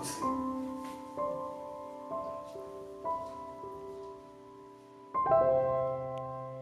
promising. Thank you.